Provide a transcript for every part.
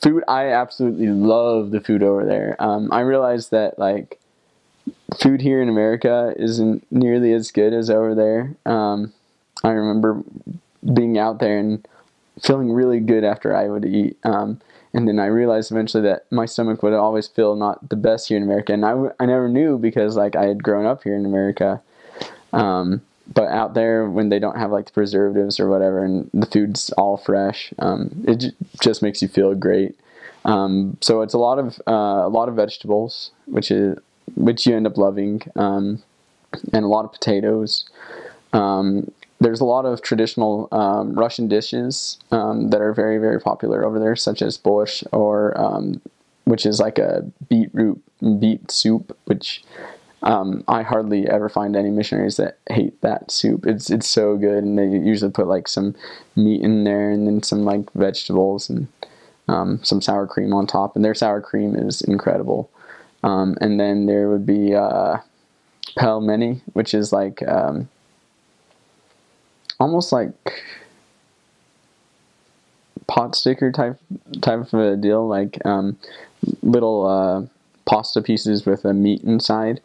food. I absolutely love the food over there. Um, I realized that like food here in America isn't nearly as good as over there. Um, I remember being out there and feeling really good after I would eat. Um, and then I realized eventually that my stomach would always feel not the best here in America. And I, w- I never knew because like I had grown up here in America. Um, but out there when they don't have like the preservatives or whatever and the food's all fresh, um, it j- just makes you feel great. Um, so it's a lot of uh, a lot of vegetables, which is which you end up loving, um, and a lot of potatoes. Um, there's a lot of traditional um, Russian dishes um, that are very, very popular over there, such as borscht, or which is like a beetroot beet soup, which um, I hardly ever find any missionaries that hate that soup. It's it's so good, and they usually put like some meat in there, and then some like vegetables and um, some sour cream on top, and their sour cream is incredible. Um, and then there would be uh, pelmeni, which is like almost like pot sticker type type of a deal, like um, little uh, pasta pieces with a meat inside,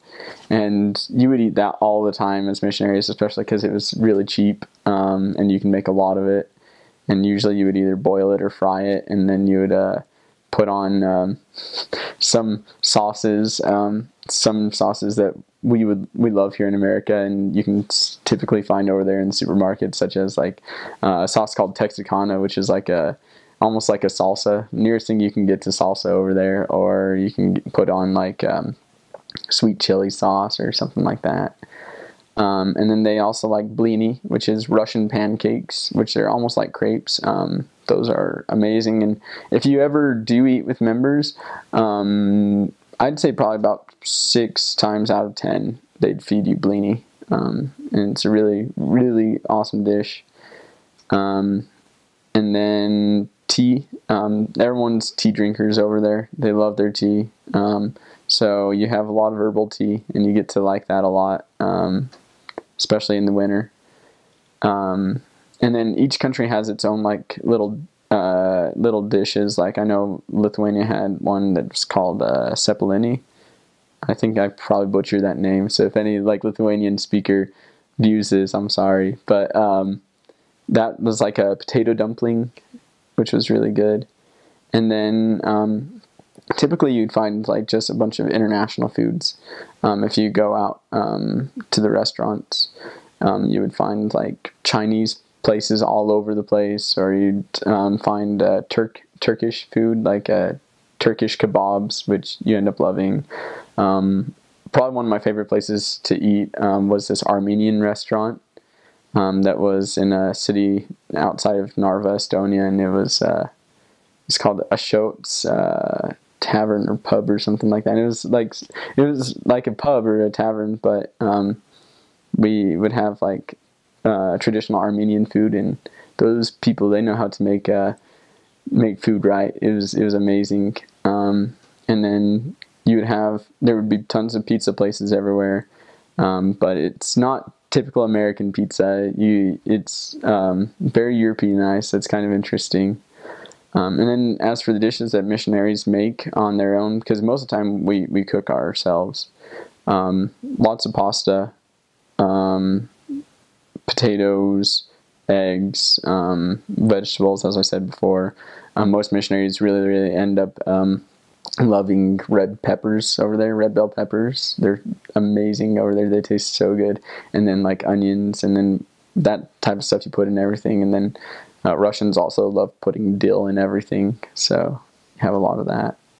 and you would eat that all the time as missionaries, especially because it was really cheap um, and you can make a lot of it. And usually you would either boil it or fry it, and then you would uh, put on um, some sauces, um, some sauces that we would we love here in America, and you can typically find over there in supermarkets, such as like uh, a sauce called Texarkana, which is like a almost like a salsa. Nearest thing you can get to salsa over there, or you can put on like um, sweet chili sauce or something like that. Um, and then they also like blini, which is Russian pancakes, which they're almost like crepes. Um, those are amazing. And if you ever do eat with members, um, I'd say probably about six times out of ten they'd feed you blini, um, and it's a really really awesome dish. Um, and then tea. Um, everyone's tea drinkers over there. They love their tea. Um, so you have a lot of herbal tea, and you get to like that a lot, um, especially in the winter. Um, and then each country has its own like little uh, little dishes. Like I know Lithuania had one that was called uh, cepelini. I think I probably butchered that name. So if any like Lithuanian speaker views this, I'm sorry. But um, that was like a potato dumpling, which was really good. And then um, typically you'd find like just a bunch of international foods. Um, if you go out um, to the restaurants, um, you would find like Chinese places all over the place, or you'd um, find uh, Turk Turkish food like uh, Turkish kebabs, which you end up loving. Um, probably one of my favorite places to eat um, was this Armenian restaurant um, that was in a city outside of Narva, Estonia, and it was uh, it's called Ashot's uh, Tavern or Pub or something like that. And it was like it was like a pub or a tavern, but um, we would have like uh, traditional Armenian food, and those people they know how to make uh, make food right. It was it was amazing. Um, and then you would have there would be tons of pizza places everywhere, um, but it's not typical American pizza. You it's um, very Europeanized. It's kind of interesting. Um, and then as for the dishes that missionaries make on their own, because most of the time we, we cook ourselves, um, lots of pasta, um, potatoes, eggs, um, vegetables, as I said before. Um, most missionaries really, really end up um, loving red peppers over there, red bell peppers. They're amazing over there. They taste so good. And then like onions, and then that type of stuff you put in everything. And then uh, Russians also love putting dill in everything, so you have a lot of that.